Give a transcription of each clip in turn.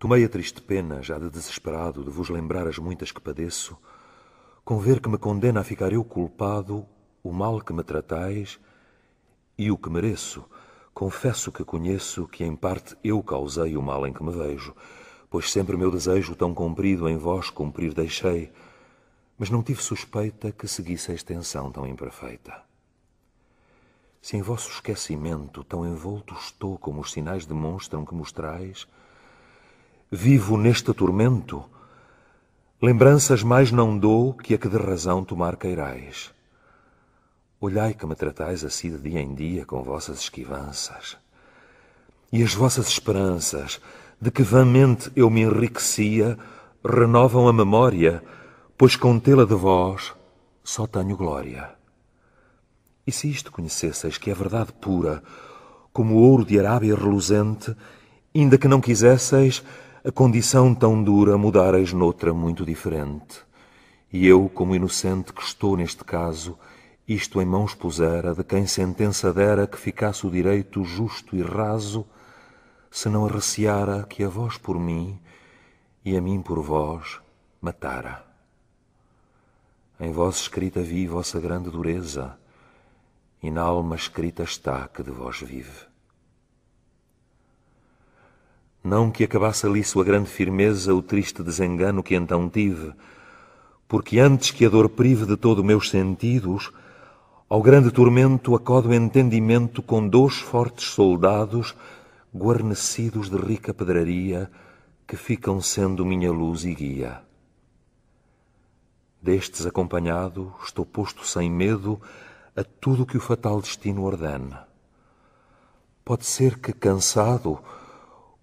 Tomei a triste pena, já de desesperado, de vos lembrar as muitas que padeço, com ver que me condena a ficar eu culpado o mal que me tratais e o que mereço. Confesso que conheço que em parte eu causei o mal em que me vejo, pois sempre meu desejo tão comprido em vós cumprir deixei, mas não tive suspeita que seguisse a extensão tão imperfeita. Se em vosso esquecimento tão envolto estou como os sinais demonstram que mostrais, vivo neste tormento, lembranças mais não dou que a que de razão tomar queirais. Olhai que me tratais assim de dia em dia com vossas esquivanças. E as vossas esperanças, de que vãmente eu me enriquecia, renovam a memória, pois com tê-la de vós só tenho glória. E se isto conhecesseis que é verdade pura, como o ouro de Arábia reluzente, ainda que não quisesseis a condição tão dura mudareis noutra muito diferente. E eu, como inocente que estou neste caso, isto em mãos pusera, de quem sentença dera que ficasse o direito justo e raso, se não arreciara que a vós por mim e a mim por vós matara. Em vós escrita vi vossa grande dureza, e na alma escrita está que de vós vive. Não que acabasse ali sua grande firmeza o triste desengano que então tive, porque antes que a dor prive de todo meus sentidos, ao grande tormento acode o entendimento com dois fortes soldados guarnecidos de rica pedraria que ficam sendo minha luz e guia. Destes acompanhado, estou posto sem medo a tudo que o fatal destino ordena. Pode ser que, cansado,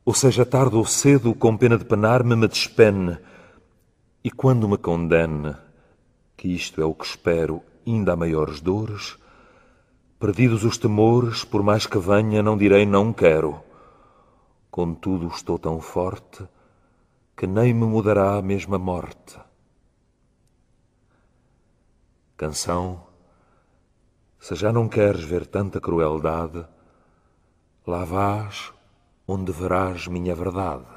ou seja, tarde ou cedo, com pena de penar-me, me despene, e quando me condene, que isto é o que espero, ainda há maiores dores, perdidos os temores, por mais que venha, não direi não quero. Contudo, estou tão forte que nem me mudará a mesma morte. Canção se já não queres ver tanta crueldade, lá vás onde verás minha verdade.